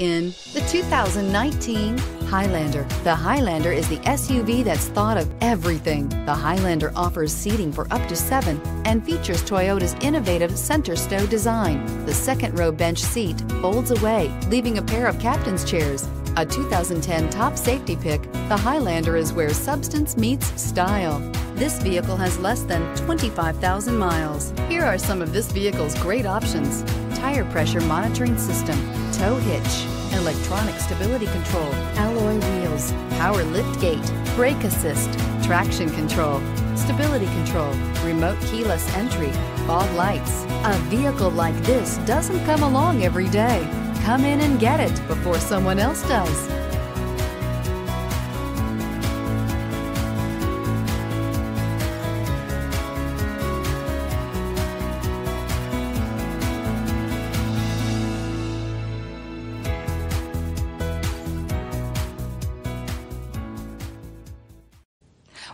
in the 2019 Highlander. The Highlander is the SUV that's thought of everything. The Highlander offers seating for up to seven and features Toyota's innovative center stow design. The second row bench seat folds away, leaving a pair of captain's chairs. A 2010 top safety pick, the Highlander is where substance meets style. This vehicle has less than 25,000 miles. Here are some of this vehicle's great options. Tire pressure monitoring system, tow hitch, electronic stability control, alloy wheels, power lift gate, brake assist, traction control, stability control, remote keyless entry, fog lights. A vehicle like this doesn't come along every day. Come in and get it before someone else does.